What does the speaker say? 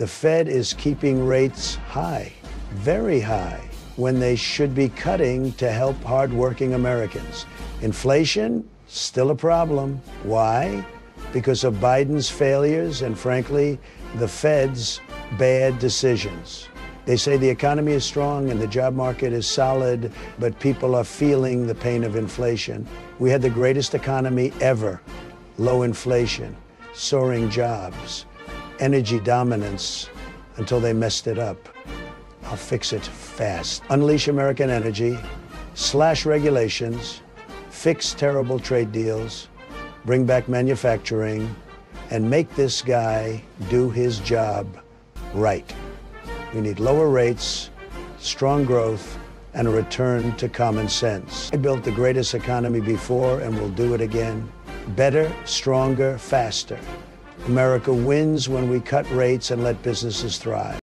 The Fed is keeping rates high, very high, when they should be cutting to help hardworking Americans. Inflation, still a problem. Why? Because of Biden's failures and, frankly, the Fed's bad decisions. They say the economy is strong and the job market is solid, but people are feeling the pain of inflation. We had the greatest economy ever low inflation, soaring jobs, energy dominance until they messed it up. I'll fix it fast. Unleash American energy, slash regulations, fix terrible trade deals, bring back manufacturing, and make this guy do his job right. We need lower rates, strong growth, and a return to common sense. I built the greatest economy before and will do it again. Better, stronger, faster. America wins when we cut rates and let businesses thrive.